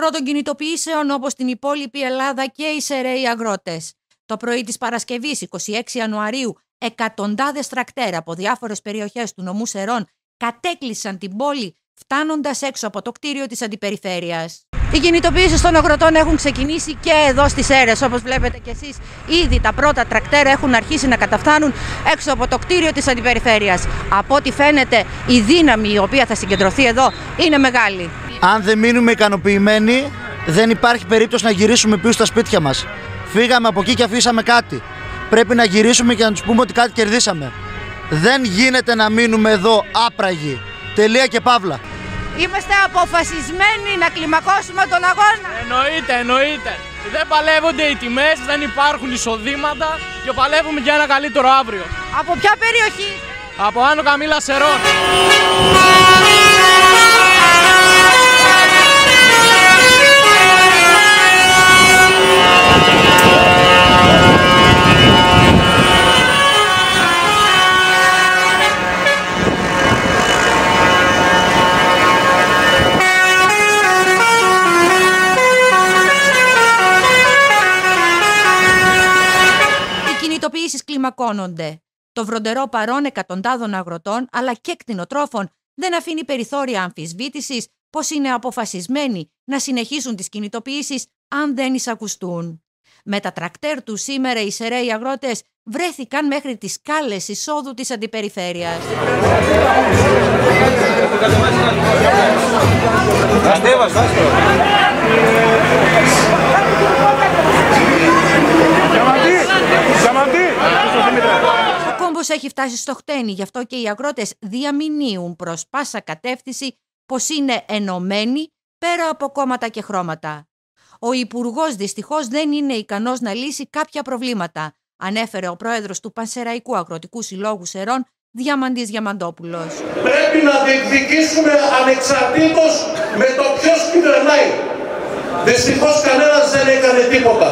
χώρο των κινητοποιήσεων όπως την υπόλοιπη Ελλάδα και οι σεραίοι αγρότες. Το πρωί της Παρασκευής 26 Ιανουαρίου εκατοντάδες τρακτέρ από διάφορες περιοχές του νομού Σερών κατέκλυσαν την πόλη φτάνοντας έξω από το κτίριο της Αντιπεριφέρειας. Οι κινητοποιήσεις των αγροτών έχουν ξεκινήσει και εδώ στις αίρε. Όπως βλέπετε κι εσείς, ήδη τα πρώτα τρακτέρα έχουν αρχίσει να καταφτάνουν έξω από το κτίριο της Αντιπεριφέρειας. Από ό,τι φαίνεται, η δύναμη η οποία θα συγκεντρωθεί εδώ είναι μεγάλη. Αν δεν μείνουμε ικανοποιημένοι, δεν υπάρχει περίπτωση να γυρίσουμε πίσω στα σπίτια μας. Φύγαμε από εκεί και αφήσαμε κάτι. Πρέπει να γυρίσουμε και να τους πούμε ότι κάτι κερδίσαμε. Δεν γίνεται να μείνουμε εδώ άπραγοι. Τελεία και παύλα. Είμαστε αποφασισμένοι να κλιμακώσουμε τον αγώνα. Εννοείται, εννοείται. Δεν παλεύονται οι τιμές, δεν υπάρχουν εισοδήματα και παλεύουμε για ένα καλύτερο αύριο. Από ποια περιοχή; Από Άνω Καμίλα Σερών. κινητοποιήσεις κλιμακώνονται. Το βροντερό παρόν εκατοντάδων αγροτών αλλά και κτηνοτρόφων δεν αφήνει περιθώρια αμφισβήτησης πως είναι αποφασισμένοι να συνεχίσουν τις κινητοποιήσεις αν δεν εισακουστούν. Με τα τρακτέρ του σήμερα οι σεραίοι αγρότες βρέθηκαν μέχρι τις κάλες εισόδου της αντιπεριφέρειας. Ο έχει φτάσει στο χτένι, γι' αυτό και οι αγρότες διαμηνύουν προς πάσα κατεύθυνση πως είναι ενωμένοι πέρα από κόμματα και χρώματα. Ο Υπουργός δυστυχώς δεν είναι ικανός να λύσει κάποια προβλήματα, ανέφερε ο πρόεδρος του Πανσεραϊκού Αγροτικού Συλλόγου Σερών, Διαμαντής Διαμαντόπουλος. Πρέπει να διεκδικήσουμε ανεξαρτήτως με το ποιος κυβερνάει. Δυστυχώς κανένας δεν έκανε τίποτα.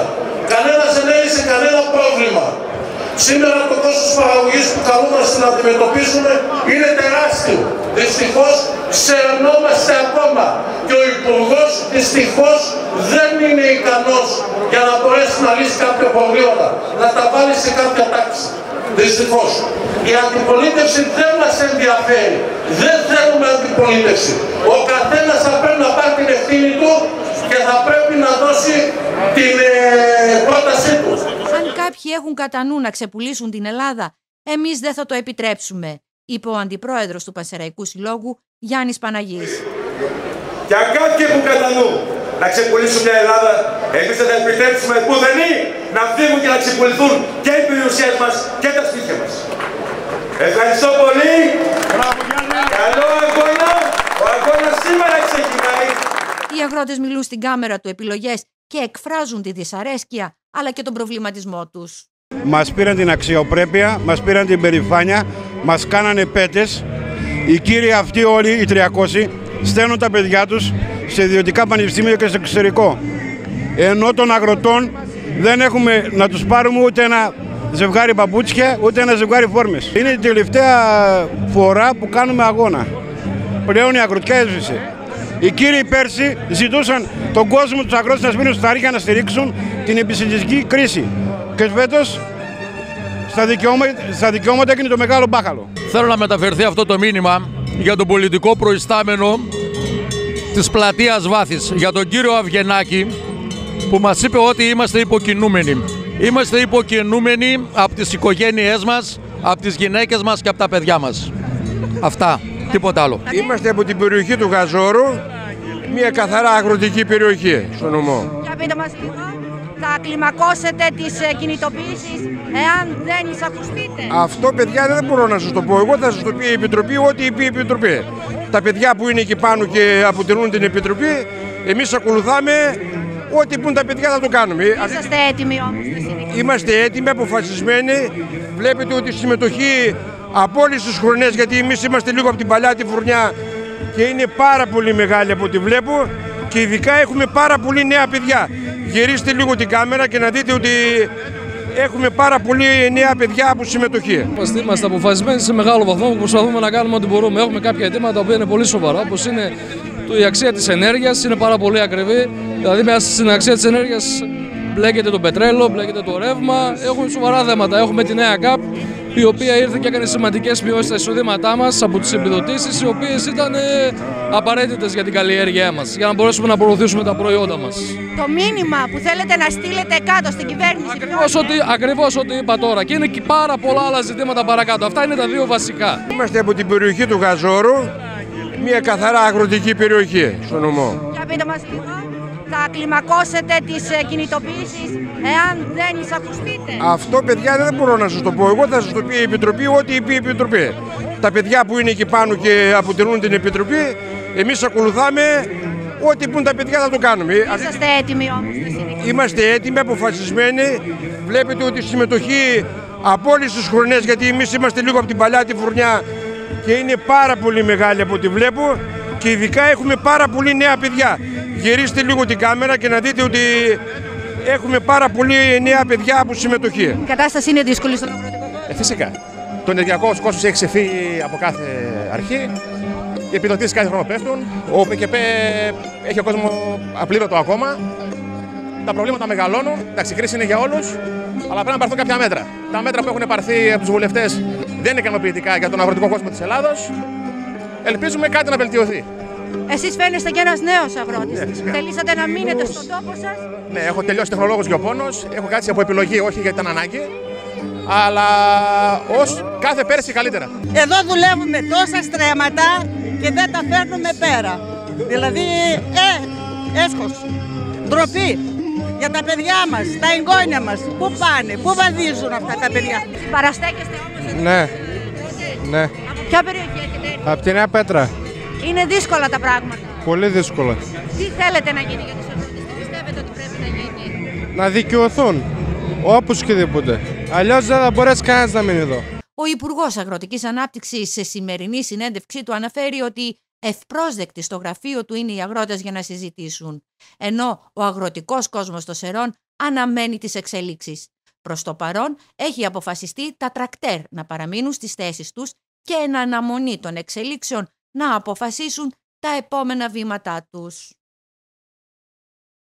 Κανένας δεν έλυσε κανένα πρόβλημα. Σήμερα το κόστος παραγωγής που καλούμαστε να αντιμετωπίσουμε είναι τεράστιο. Δυστυχώς ξερνόμαστε ακόμα και ο Υπουργός δυστυχώς δεν είναι ικανός για να μπορέσει να λύσει κάποια προβλήματα, να τα βάλει σε κάποια τάξη. Δυστυχώς. Η αντιπολίτευση δεν μας ενδιαφέρει. Δεν θέλουμε αντιπολίτευση. Ο καθένας θα πρέπει να πάρει την ευθύνη του και θα πρέπει να δώσει την ε, πρότασή του. Αν κάποιοι έχουν κατά νου να ξεπουλήσουν την Ελλάδα, εμείς δεν θα το επιτρέψουμε, είπε ο Αντιπρόεδρος του Πανσεραϊκού Συλλόγου Γιάννης Παναγής. Και αν κάποιοι έχουν κατά νου να ξεπουλήσουν μια Ελλάδα, εμείς δεν θα επιτρέψουμε πουδενή να φύγουν και να ξεπουληθούν και οι περιουσίες μας και τα σπίτια μας. Ευχαριστώ πολύ. Καλό αγώνα. Ο αγώνας σήμερα ξεκινάει. Οι αγρότες μιλούν στην κάμερα του επιλογές και εκφράζουν τη δυσαρέσκεια αλλά και τον προβληματισμό τους. Μας πήραν την αξιοπρέπεια, μας πήραν την περηφάνεια, μας κάνανε πέτες. Οι κύριοι αυτοί όλοι, οι 300, στέλνουν τα παιδιά τους σε ιδιωτικά πανεπιστήμια και στο εξωτερικό. Ενώ των αγροτών δεν έχουμε να τους πάρουμε ούτε ένα ζευγάρι παπούτσια, ούτε ένα ζευγάρι φόρμες. Είναι η τελευταία φορά που κάνουμε αγώνα. Πλέον η αγροτικά έσβησε. Οι κύριοι πέρσι ζητούσαν τον κόσμο τους αγρότες να σπίνουν στα ρίχα να στηρίξουν την επιστημιστική κρίση. Και φέτος στα δικαιώματα, στα δικαιώματα έγινε το μεγάλο μπάχαλο. Θέλω να μεταφερθεί αυτό το μήνυμα για τον πολιτικό προϊστάμενο της πλατείας Βάθης, για τον κύριο Αυγενάκη που μας είπε ότι είμαστε υποκινούμενοι. Είμαστε υποκινούμενοι από τις οικογένειές μας, από τις γυναίκες μας και από τα παιδιά μας. Αυτά. Τίποτα άλλο. Είμαστε από την περιοχή του Γαζόρου, μια καθαρά αγροτική περιοχή στο νομό. Για πείτε μας λίγο, θα κλιμακώσετε τις ε, κινητοποιήσεις εάν δεν εισακουστείτε; Αυτό παιδιά δεν μπορώ να σας το πω. Εγώ θα σας το πει η Επιτροπή, ό,τι είπε η Επιτροπή. Τα παιδιά που είναι εκεί πάνω και αποτελούν την Επιτροπή, εμείς ακολουθάμε ό,τι πούν τα παιδιά θα το κάνουμε. Είσαστε έτοιμοι όμως στη συνέχεια. Είμαστε έτοιμοι, αποφασισμένοι. Βλέπετε ότι η συμμετοχή από όλες τις χρονιές, γιατί εμείς είμαστε λίγο από την παλιά τη φουρνιά και είναι πάρα πολύ μεγάλη από ό,τι βλέπω και ειδικά έχουμε πάρα πολύ νέα παιδιά. Γυρίστε λίγο την κάμερα και να δείτε ότι έχουμε πάρα πολύ νέα παιδιά από συμμετοχή. Είμαστε, είμαστε αποφασισμένοι σε μεγάλο βαθμό που προσπαθούμε να κάνουμε ό,τι μπορούμε. Έχουμε κάποια αιτήματα που είναι πολύ σοβαρά, όπως είναι η αξία της ενέργειας είναι πάρα πολύ ακριβή. Δηλαδή μέσα στην αξία της ενέργειας μπλέκεται το πετρέλαιο, μπλέκεται το ρεύμα. Έχουμε σοβαρά θέματα. Έχουμε τη νέα ΚΑΠ, η οποία ήρθε και έκανε σημαντικές μειώσεις στα εισοδήματά μας από τις επιδοτήσεις, οι οποίες ήταν ε, απαραίτητες για την καλλιέργειά μας, για να μπορέσουμε να προωθήσουμε τα προϊόντα μας. Το μήνυμα που θέλετε να στείλετε κάτω στην κυβέρνηση. Ακριβώς ό,τι, ακριβώς ό,τι είπα τώρα. Και είναι και πάρα πολλά άλλα ζητήματα παρακάτω. Αυτά είναι τα δύο βασικά. Είμαστε από την περιοχή του Γαζόρου, μια καθαρά αγροτική περιοχή στο νομό. Για πείτε μας λίγο, θα κλιμακώσετε τις ε, κινητοποιήσεις εάν δεν εισακουστείτε. Αυτό, παιδιά, δεν μπορώ να σας το πω. Εγώ θα σας το πει η Επιτροπή, ό,τι είπε η Επιτροπή. Τα παιδιά που είναι εκεί πάνω και αποτελούν την Επιτροπή, εμείς ακολουθάμε ό,τι πούν τα παιδιά θα το κάνουμε. Είσαστε έτοιμοι όμως στη συνέχεια. Είμαστε έτοιμοι, αποφασισμένοι. Βλέπετε ότι η συμμετοχή από όλες τις χρονιές, γιατί εμείς είμαστε λίγο από την παλιά τη φουρνιά και είναι πάρα πολύ μεγάλη από ό,τι βλέπω και ειδικά έχουμε πάρα πολύ νέα παιδιά. Γυρίστε λίγο την κάμερα και να δείτε ότι έχουμε πάρα πολύ νέα παιδιά από συμμετοχή. Η κατάσταση είναι δύσκολη στον αγροτικό κόσμο. Ε, φυσικά. Το ενεργειακό κόστο έχει ξεφύγει από κάθε αρχή. Οι επιδοτήσεις κάθε χρόνο πέφτουν. Ο ΠΚΠ έχει ο κόσμος απλήρωτο ακόμα. Τα προβλήματα μεγαλώνουν. Εντάξει, η κρίση είναι για όλους. Αλλά πρέπει να πάρθουν κάποια μέτρα. Τα μέτρα που έχουν πάρθει από τους βουλευτές δεν είναι ικανοποιητικά για τον αγροτικό κόσμο της Ελλάδος. Ελπίζουμε κάτι να βελτιωθεί. Εσείς φαίνεστε και ένας νέος αγρότης. Ναι, φυσικά. Θελήσατε να μείνετε στον τόπο σας. Ναι, έχω τελειώσει τεχνολόγος γεωπόνο. Έχω κάτσει από επιλογή, όχι γιατί ήταν ανάγκη. Αλλά ως κάθε πέρσι καλύτερα. Εδώ δουλεύουμε τόσα στρέμματα και δεν τα φέρνουμε πέρα. Δηλαδή, ε, έσχος, ντροπή για τα παιδιά μας, τα εγγόνια μας. Πού πάνε, πού βαδίζουν αυτά τα παιδιά. Παραστέκεστε όμως εδώ. Ναι, ναι. Από ποια περιοχή έχετε. Από τη Νέα Πέτρα. Είναι δύσκολα τα πράγματα. Πολύ δύσκολο. Τι θέλετε να γίνει για τους αγρότες, τι πιστεύετε ότι πρέπει να γίνει; Να δικαιωθούν. Όπως και δίποτε. Αλλιώς δεν θα μπορέσει κανένας να μείνει εδώ. Ο Υπουργός Αγροτικής Ανάπτυξης σε σημερινή συνέντευξή του αναφέρει ότι ευπρόσδεκτοι στο γραφείο του είναι οι αγρότες για να συζητήσουν. Ενώ ο αγροτικός κόσμος των Σερών αναμένει τις εξελίξεις. Προς το παρόν έχει αποφασιστεί τα τρακτέρ να παραμείνουν στις θέσεις τους και εν αναμονή των εξελίξεων να αποφασίσουν τα επόμενα βήματά τους.